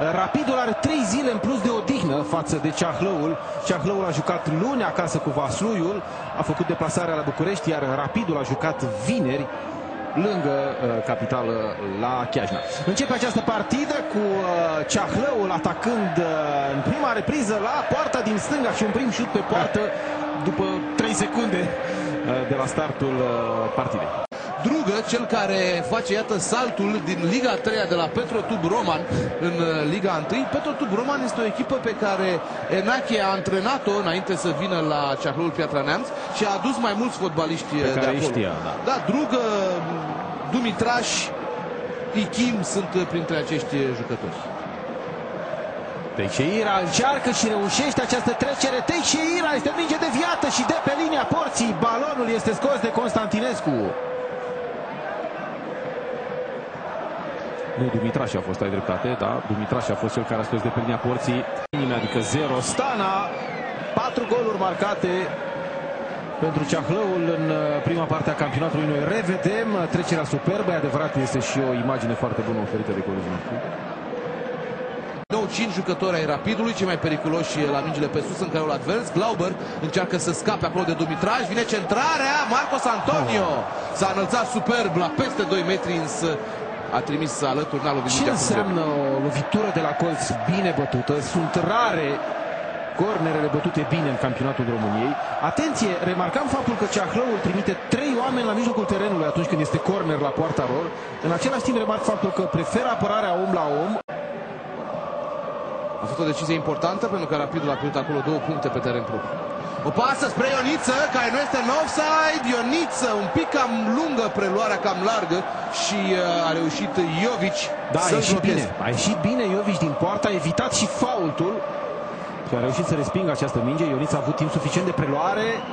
Rapidul are 3 zile în plus de odihnă față de Ceahlăul. Ceahlăul a jucat luni acasă cu Vasluiul, a făcut deplasarea la București, iar Rapidul a jucat vineri lângă uh, capitală la Chiajna. Începe această partidă cu uh, Ceahlăul atacând uh, în prima repriză la poarta din stânga și un prim șut pe poartă după 3 secunde uh, de la startul uh, partidei. Drugă, cel care face, iată, saltul din Liga 3 de la Petrotub Roman în uh, Liga 1. Petrotub Roman este o echipă pe care Enache a antrenat-o înainte să vină la Ceahlăul Piatra Neamț și a adus mai mulți fotbaliști Pe de care îi acolo. știa, da. da, Drugă, Dumitraș, Ichim sunt printre acești jucători. Teixeira încearcă și reușește această trecere. Teixeira este minge deviată și de pe linia porții. Balonul este scos de Constantinescu. Nu, Dumitraș a fost, ai dreptate, da. Dumitraș a fost cel care a scos de pe linia porții. Inime, adică 0. Stana, 4 goluri marcate pentru Ceahlăul în uh, prima parte a campionatului. Noi revedem uh, trecerea superbă. E adevărat, este și o imagine foarte bună oferită de colegii noștri. Nou 5 jucători ai Rapidului, cei mai periculoși la mingile pe sus în carul advers. Glauber încearcă să scape acolo de Dumitraj. Vine centrarea, Marcos Antonio. S-a înălțat superb la peste 2 metri, însă a trimis alături, n-a lovit Ce mingea cu înseamnă o lovitură de la colț bine bătută? Sunt rare cornerele bătute bine în campionatul României. Atenție, remarcam faptul că Ceahlăul trimite trei oameni la mijlocul terenului atunci când este corner la poarta lor. În același timp remarc faptul că preferă apărarea om la om. A fost o decizie importantă pentru că Rapidul a primit acolo două puncte pe teren propriu. O pasă spre Ioniță, care nu este în offside. Ioniță, un pic cam lungă, preluarea cam largă și uh, a reușit Iovici Da, a să-l ieșit blocheze. bine. A ieșit bine Iovici din poartă, a evitat și faultul. Și a reușit să respingă această minge. Ionița a avut timp suficient de preluare.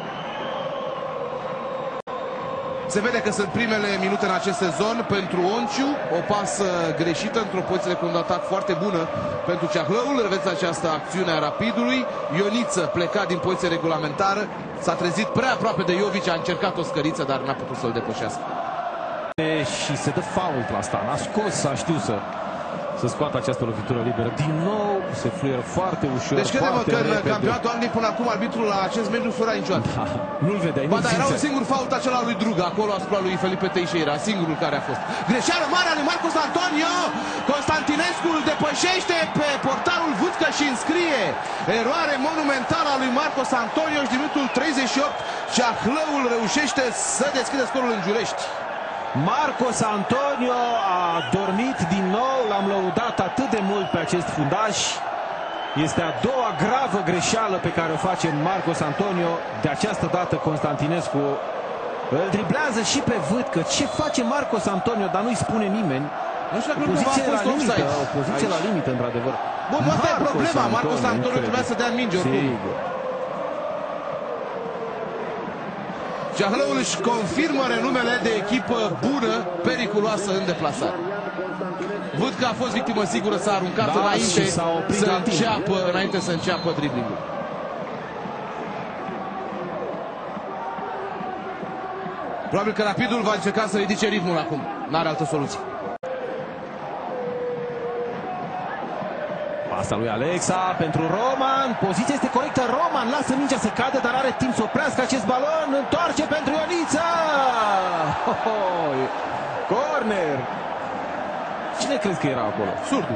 Se vede că sunt primele minute în acest sezon pentru Onciu. O pasă greșită într-o poziție de contraatac foarte bună pentru Ceahlăul. Reveți această acțiune a Rapidului. Ioniță pleca din poziție regulamentară. S-a trezit prea aproape de Iovici, a încercat o scăriță, dar n-a putut să-l depășească. Și se dă fault la asta. N-a scos, a știut să, să scoată această lovitură liberă. Din nou se fluieră foarte ușor, Deci credem foarte că în repede. campionatul Angliei până acum arbitrul la acest meciu nu fura niciodată. Da, nu-l vedeai, Ba nu da, era un singur fault acela lui Druga, acolo asupra lui Felipe Teixeira, singurul care a fost. Greșeală mare a lui Marcos Antonio! Constantinescu îl depășește pe portarul Vâtcă și înscrie. Eroare monumentală a lui Marcos Antonio și din minutul 38 Ceahlăul reușește să deschide scorul în Giulești. Marcos Antonio a dormit din nou, l-am lăudat atât de mult pe acest fundaș. Este a doua gravă greșeală pe care o face Marcos Antonio. De această dată Constantinescu îl driblează și pe vât că ce face Marcos Antonio, dar nu-i spune nimeni. Nu știu dacă O nu cumva a poziție la fost limită, offside. o poziție la aici. limită, într-adevăr. Bun, nu asta e problema. Marcos Antonio trebuia să dea în minge oricum. Sigur. Ceahlăul își confirmă renumele de echipă bună, periculoasă în deplasare. Văd că a fost victimă sigură, s-a aruncat Da, înainte și s-a oprit să la timp. înceapă, înainte să înceapă driblingul. Probabil că Rapidul va încerca să ridice ritmul acum. N-are altă soluție. Pasa lui Alexa pentru Roman. Poziția este corectă. Roman lasă mingea să cadă, dar are timp să oprească acest balon. Întoarce pentru Ionița. Hohoi. Corner. Cine crezi că era acolo? Surdu.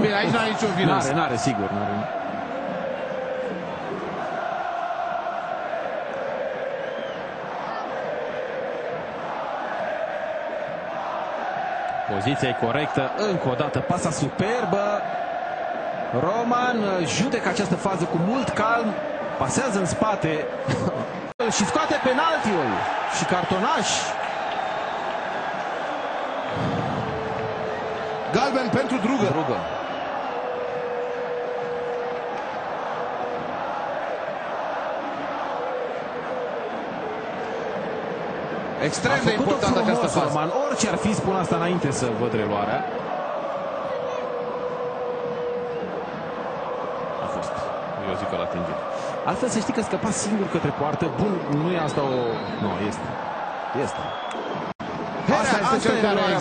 Bine, aici n-are nicio vină. N-are, n-are, sigur. N-are. Poziția e corectă. Încă o dată pasa superbă. Roman uh, judecă această fază cu mult calm. Pasează în spate și scoate penaltiul și cartonaș. Galben pentru Drugă. Drugă. Extrem A de făcut-o importantă această frumos, fază. Roman. Orice ar fi, spun asta înainte să văd reluarea. logică la atingere. Altfel să știi că scăpa singur către poartă. Bun, nu e asta o... Nu, no, este. Este. Herea, asta este asta cel care a.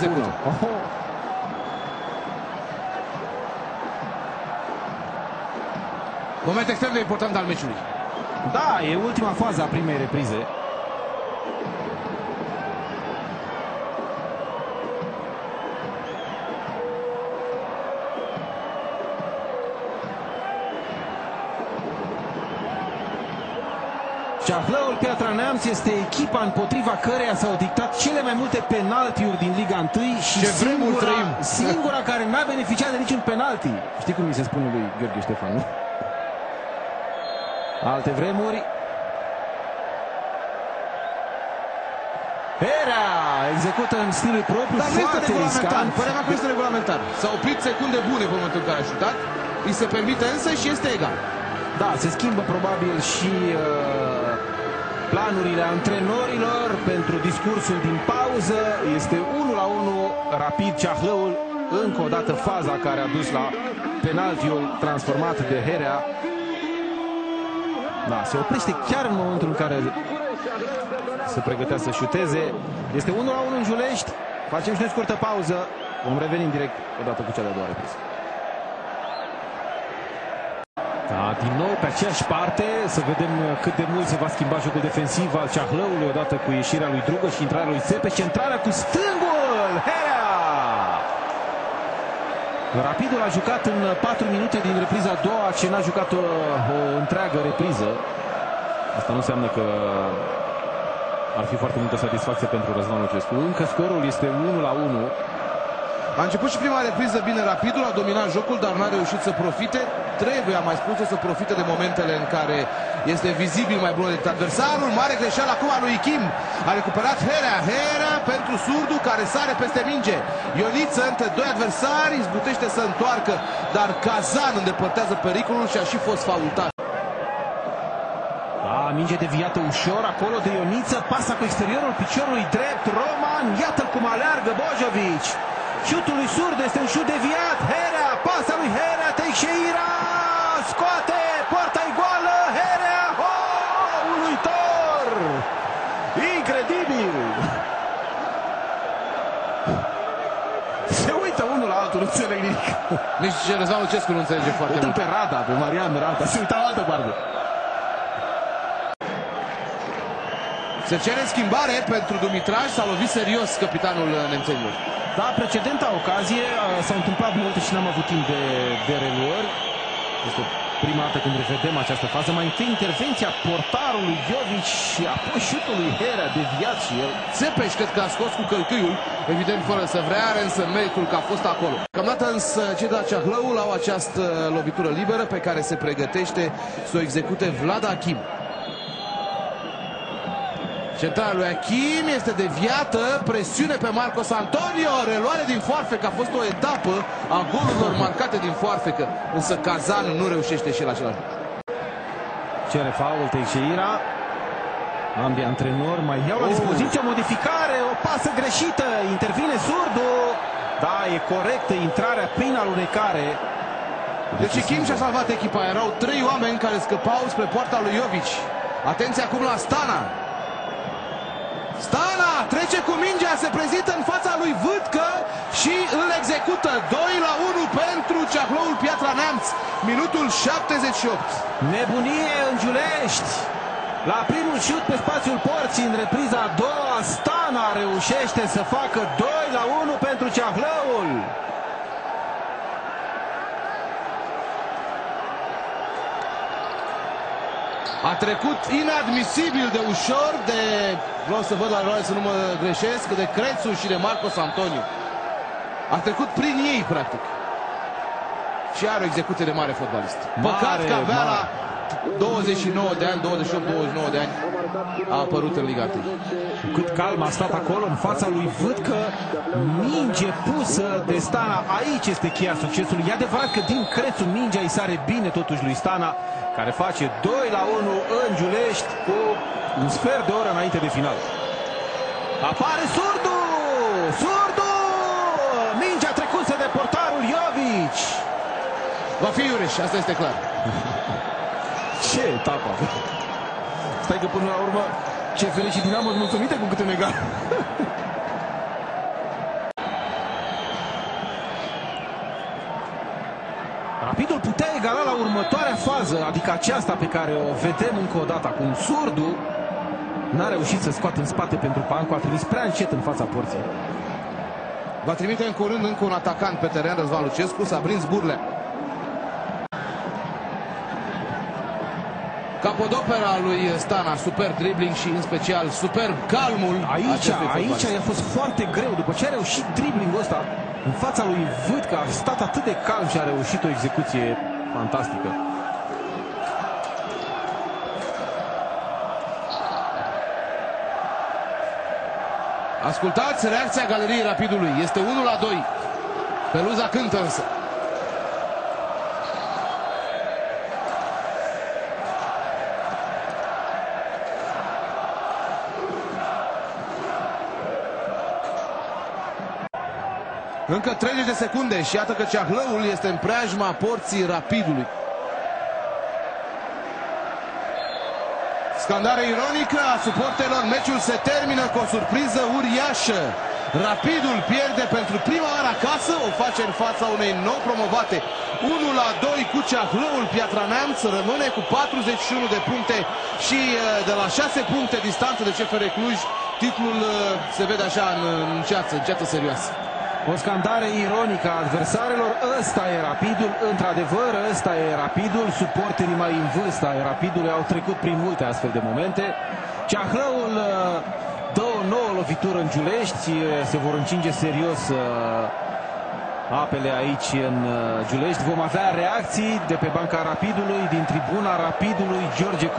Moment extrem de important al meciului. Da, e ultima fază a primei reprize. Ceahlăul Piatra Neamț este echipa împotriva căreia s-au dictat cele mai multe penaltiuri din Liga 1 și Ce vremuri singura, trăim. singura care n-a beneficiat de niciun penalti. Știi cum mi se spune lui Gheorghe Ștefan, nu? Alte vremuri. Era execută în stilul propriu, Dar nu este foarte regulamentar. riscant. Părerea mea că este regulamentar. S-a oprit secunde bune pe momentul în care a șutat. Îi se permite însă și este egal. Da, se schimbă probabil și uh, planurile antrenorilor pentru discursul din pauză. Este 1 la 1 rapid Ceahlăul. Încă o dată faza care a dus la penaltiul transformat de Herea. Da, se oprește chiar în momentul în care se pregătea să șuteze. Este 1 la 1 în Julești. Facem și noi scurtă pauză. Vom reveni în direct odată cu cea de-a doua repriză. Da, din nou pe aceeași parte, să vedem cât de mult se va schimba jocul defensiv al Ceahlăului odată cu ieșirea lui Drugă și intrarea lui Țepe. Centrarea cu stângul! Herea! Rapidul a jucat în 4 minute din repriza a doua, ce n-a jucat o, o întreagă repriză. Asta nu înseamnă că ar fi foarte multă satisfacție pentru Răzvan Lucescu. Încă scorul este 1 la 1. A început și prima repriză bine rapidul, a dominat jocul, dar n-a reușit să profite. Trebuie, am mai spus să profite de momentele în care este vizibil mai bun decât adversarul. Mare greșeală acum a lui Kim. A recuperat Herea. Herea pentru surdu care sare peste minge. Ioniță între doi adversari izbutește să întoarcă, dar Kazan îndepărtează pericolul și a și fost faultat. Da, minge deviată ușor acolo de Ioniță, pasa cu exteriorul piciorului drept, Roman, iată cum aleargă Bojovic. Șutul lui Surd este un șut deviat, Herea, pasa lui Herea, Teixeira, scoate, poarta goală, Herea, oh, uluitor! Incredibil! Se uită unul la altul, nu înțeleg nimic. Nici ce Răzvan Lucescu nu înțelege foarte Uită mult. pe Rada, pe Marian Rada, se uita la altă parte. Se cere schimbare pentru Dumitraș, s-a lovit serios capitanul uh, nemțenilor. Da, precedenta ocazie uh, s-au întâmplat multe și n-am avut timp de, de reluări. Este prima dată când revedem această fază. Mai întâi intervenția portarului Jovic și apoi șutul lui Hera, deviat și el. Țepeș cred că a scos cu călcâiul, evident fără să vrea, are însă meritul că a fost acolo. Camdată însă cei de la Ceahlăul au această lovitură liberă pe care se pregătește să o execute Vlad Achim. Centrarea lui Achim este deviată, presiune pe Marcos Antonio, reluare din foarfecă, a fost o etapă a golurilor marcate din foarfecă, însă Kazan nu reușește și el același. lucru. Cere faul Teixeira. Ambii antrenori mai iau la Oh. dispoziție o modificare, o pasă greșită. Intervine Surdu. Da, e corectă intrarea prin alunecare. Deci Kim și-a salvat echipa. Erau trei oameni care scăpau spre poarta lui Jovici. Atenție acum la Stana. Stana trece cu mingea, se prezintă în fața lui Vâtcă și îl execută 2 la 1 pentru Ceahloul Piatra Neamț. Minutul 78. Nebunie în Giulești. La primul șut pe spațiul porții în repriza a doua, Stana reușește să facă 2 la 1 pentru Ceahlăul. A trecut inadmisibil de ușor de, vreau să văd la roare să nu mă greșesc, de Crețu și de Marcos Antonio. A trecut prin ei, practic. Și are o execuție de mare fotbalist. Păcat Mare, că avea la mare. 29 de ani, 28-29 de ani, a apărut în Liga 1. Cu cât calm a stat acolo în fața lui Vâtcă, minge pusă de Stana. Aici este cheia succesului. E adevărat că din Crețu mingea îi sare bine totuși lui Stana, care face 2 la 1 în Giulești cu un sfert de oră înainte de final. Apare Surdu! Surdu! Mingea trecuse de portarul Jovic. Va fi Iureș, asta este clar. Ce etapă! Stai că până la urmă CFR și Dinamo sunt mulțumite cu câte egal. Rapidul putea egala la următoarea fază, adică aceasta pe care o vedem încă o dată acum. Surdu n-a reușit să scoată în spate pentru Pancu, a trimis prea încet în fața porții. Va trimite în curând încă un atacant pe teren, Răzvan Lucescu, s-a prins Capodopera lui Stana, super dribbling și în special super calmul Aici, acestui aici fotbalist. a fost foarte greu. După ce a reușit driblingul ăsta în fața lui Vât, că a stat atât de calm și a reușit o execuție fantastică. Ascultați reacția galeriei Rapidului. Este 1 la 2. Peluza cântă însă. Încă 30 de secunde și iată că Ceahlăul este în preajma porții Rapidului. Scandare ironică a suporterilor, meciul se termină cu o surpriză uriașă. Rapidul pierde pentru prima oară acasă, o face în fața unei nou promovate. 1 la 2 cu Ceahlăul Piatra Neamț, rămâne cu 41 de puncte și eh, de la 6 puncte distanță de CFR Cluj, titlul eh, se vede așa în, în ceață, în ceață serioasă. O scandare ironică a adversarilor. Ăsta e rapidul. Într-adevăr, ăsta e rapidul. Suporterii mai în vârstă ai rapidului au trecut prin multe astfel de momente. Ceahlăul uh, dă o nouă lovitură în Giulești. Uh, Se vor încinge serios uh, apele aici în Giulești. Vom avea reacții de pe banca rapidului, din tribuna rapidului. George